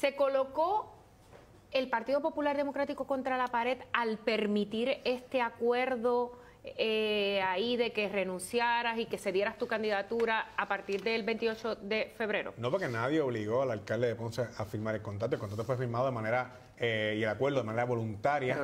se colocó el Partido Popular Democrático contra la pared al permitir este acuerdo eh, ahí de que renunciaras y que cedieras tu candidatura a partir del 28 de febrero? No, porque nadie obligó al alcalde de Ponce a firmar el contrato. El contrato fue firmado de manera eh, y el acuerdo de manera voluntaria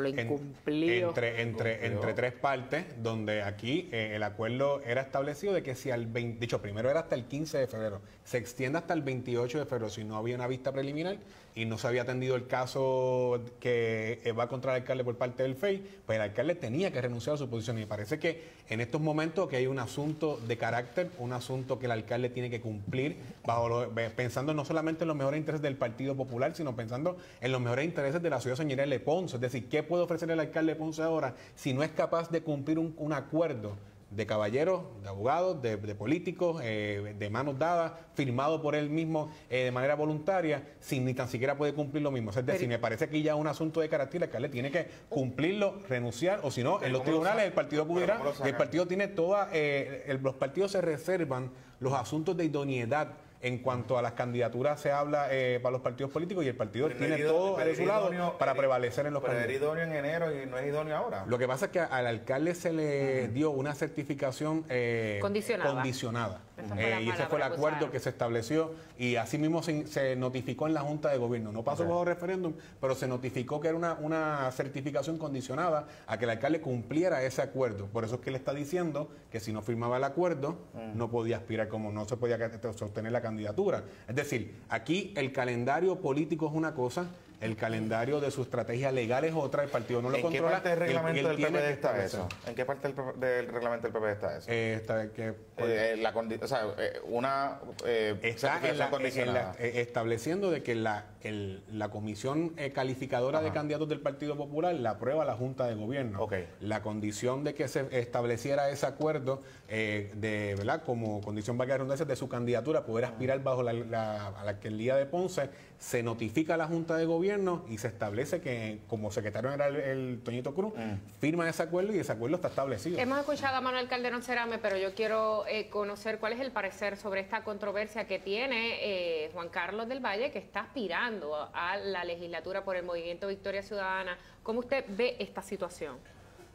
entre, entre, entre tres partes, donde aquí eh, el acuerdo era establecido de que si al 20, dicho, primero era hasta el 15 de febrero, se extiende hasta el 28 de febrero si no había una vista preliminar y no se había atendido el caso que eh, va contra el alcalde por parte del FEI, pues el alcalde tenía que renunciar a su posición. Y me parece que en estos momentos que hay un asunto de carácter, un asunto que el alcalde tiene que cumplir, bajo lo- pensando no solamente en los mejores intereses del Partido Popular, sino pensando en los mejores intereses de la ciudad señorial de Ponce. Es decir, ¿qué puede ofrecer el alcalde de Ponce ahora si no es capaz de cumplir un, un acuerdo? de caballeros, de abogados, de, de políticos, eh, de manos dadas, firmado por él mismo eh, de manera voluntaria, sin ni tan siquiera puede cumplir lo mismo. Es decir, me parece que ya es un asunto de carácter, el alcalde tiene que cumplirlo, renunciar, o si no, en los ¿cómo lo tribunales el partido pudiera, el partido tiene toda, eh, el- los partidos se reservan los asuntos de idoneidad. En cuanto a las candidaturas se habla eh, para los partidos políticos y el partido Pero tiene todo de su lado idóneo- para era- prevalecer en los Pero era idóneo en enero y no es idóneo ahora. Lo que pasa es que al alcalde se le dio una certificación eh, Condicionada. condicionada. Esa fue Eh, la y ese fue el acuerdo que se estableció y así mismo se, se notificó en la Junta de Gobierno. No pasó bajo referéndum, pero se notificó que era una, una certificación condicionada a que el alcalde cumpliera ese acuerdo. Por eso es que él está diciendo que si no firmaba el acuerdo, no podía aspirar como no se podía sostener la candidatura. Es decir, aquí el calendario político es una cosa, el calendario de su estrategia legal es otra, el partido no lo ¿En qué controla. parte del reglamento él del que está eso? ¿En qué parte del, PP del reglamento del PPD está eso? Eh, está- que- Eh, la condi- o sea, eh, una eh, está en la- en la- estableciendo de que la, el- la comisión eh, calificadora de candidatos del Partido Popular la aprueba la Junta de Gobierno. La condición de que se estableciera ese acuerdo eh, de verdad como condición la redundancia, de su candidatura poder aspirar bajo la, la- a la alcaldía de Ponce se notifica a la Junta de Gobierno y se establece que como secretario era el, el Toñito Cruz firma ese acuerdo y ese acuerdo está establecido. Hemos escuchado a Manuel Calderón Cerame, pero yo quiero eh, conocer cuál es el parecer sobre esta controversia que tiene eh, Juan Carlos del Valle, que está aspirando a, a la legislatura por el movimiento Victoria Ciudadana. ¿Cómo usted ve esta situación?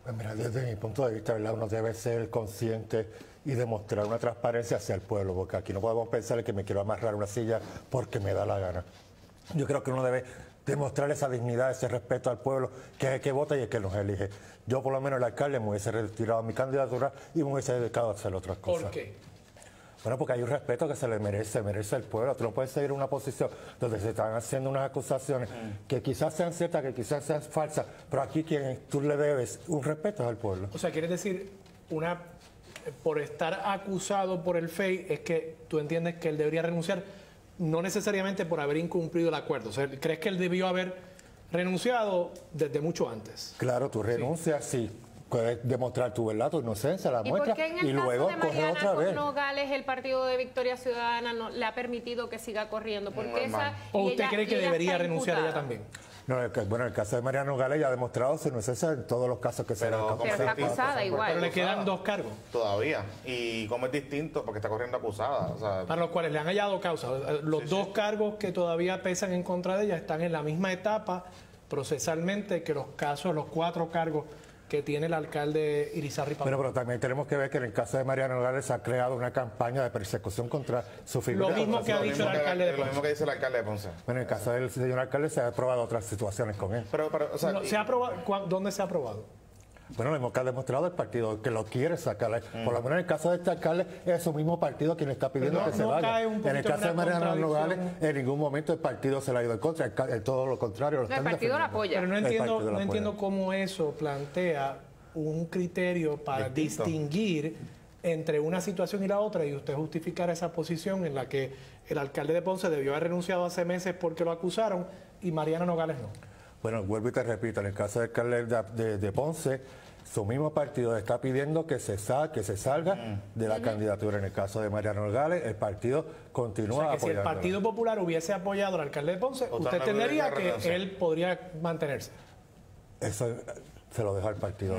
Pues mira, desde mi punto de vista, ¿verdad? uno debe ser consciente y demostrar una transparencia hacia el pueblo, porque aquí no podemos pensar que me quiero amarrar una silla porque me da la gana. Yo creo que uno debe demostrar esa dignidad, ese respeto al pueblo, que es el que vota y el que nos elige. Yo, por lo menos, el alcalde me hubiese retirado mi candidatura y me hubiese dedicado a hacer otras cosas. ¿Por qué? Bueno, porque hay un respeto que se le merece, merece el pueblo. Tú no puedes seguir en una posición donde se están haciendo unas acusaciones que quizás sean ciertas, que quizás sean falsas, pero aquí quien tú le debes un respeto es al pueblo. O sea, quieres decir, una por estar acusado por el FEI, es que tú entiendes que él debería renunciar, no necesariamente por haber incumplido el acuerdo. O sea, ¿crees que él debió haber renunciado desde mucho antes? Claro, tú renuncias, sí. Puedes demostrar tu verdad, tu inocencia, la ¿Y muestra, por qué en el y caso luego de otra vez. Nogales el partido de Victoria Ciudadana no, le ha permitido que siga corriendo? Porque esa, ¿O usted ella- cree que debería renunciar ella también? No, el bueno, el caso de Mariano Gale ya ha demostrado su inocencia en todos los casos que se Pero han ¿cómo Pero es está acusada igual. Pero le quedan dos cargos, Todavía. Y cómo es distinto porque está corriendo acusada. O sea, para los cuales le han hallado causa. Los dos cargos que todavía pesan en contra de ella están en la misma etapa procesalmente que los casos, los cuatro cargos que tiene el alcalde Irizarry. Bueno, pero también tenemos que ver que en el caso de Mariano Nogales se ha creado una campaña de persecución contra su figura. Lo mismo que ha lo dicho el alcalde de Lo Ponce. mismo que dice el alcalde de Ponce. Bueno, en el caso del señor alcalde se ha probado otras situaciones con él. Pero, pero, o sea, No, y- ¿se ha aprobado? ¿Cuá- ¿Dónde se ha aprobado? Bueno, lo que ha demostrado el partido que lo quiere sacar. Por lo menos en el caso de este alcalde, es su mismo partido quien está pidiendo no- que se no vaya. cae un En el caso de Mariano Nogales, en ningún momento el partido se le ha ido en contra, el el todo lo contrario. Lo No, el partido la apoya. Pero no entiendo, no cómo eso plantea un criterio para Distinto. distinguir entre una situación y la otra y usted justificar esa posición en la que el alcalde de Ponce debió haber renunciado hace meses porque lo acusaron y Mariana Nogales no. Bueno, vuelvo y te repito, en el caso del alcalde de, de- de Ponce, su mismo partido está pidiendo que se, sa- que se salga de la candidatura. En el caso de Mariano Nogales, el partido O continúa sea que si el. Partido Popular hubiese apoyado al alcalde de Ponce, usted entendería que él podría mantenerse. Eso eh, se lo deja al partido.